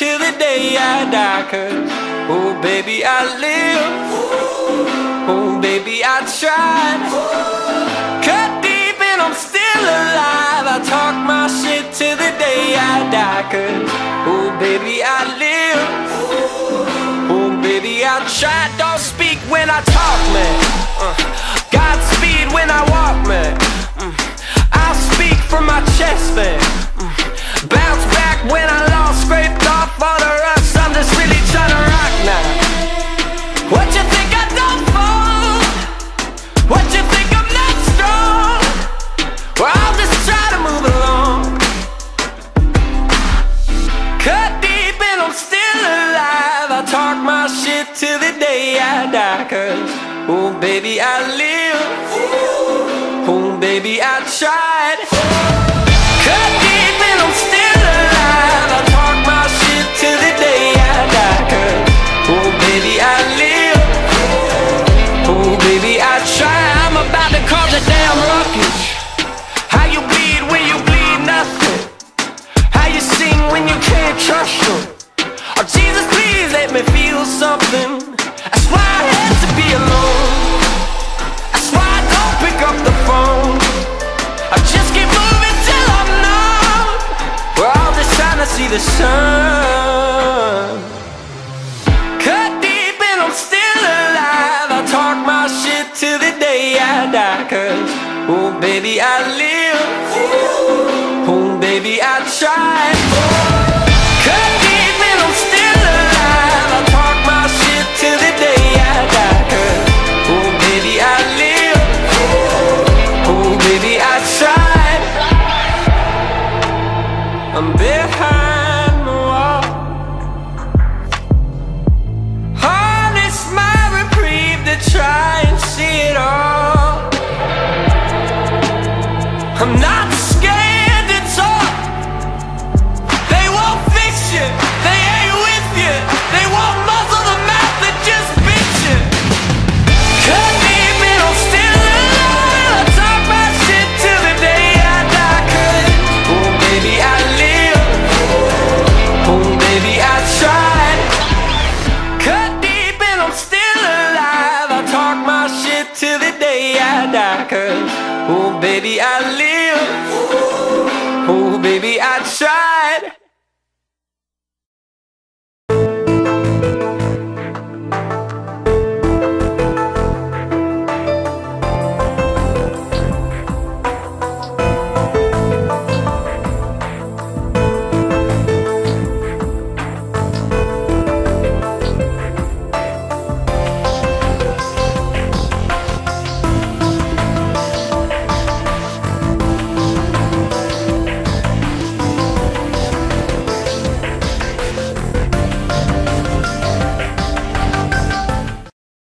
till the day I die Cause, oh baby, I live. Oh baby, I tried. Cut deep and I'm still alive. I talk my shit till the day I die Cause, oh baby, I live. Oh baby, I try Don't speak when I talk, man. Uh, Godspeed Die Cause, oh baby, I live. Oh baby, I tried. Cut deep and I'm still alive I talk my shit till the day I die. Cause, oh baby, I live. Oh baby, I try I'm about to cause a damn ruckus How you bleed when you bleed nothing? How you sing when you can't trust them Oh Jesus, please let me feel something see the sun. Cut deep and I'm still alive. I talk my shit till the day I die. Cause, oh baby, I live. Oh baby, I tried Cut oh baby I live. Oh baby I tried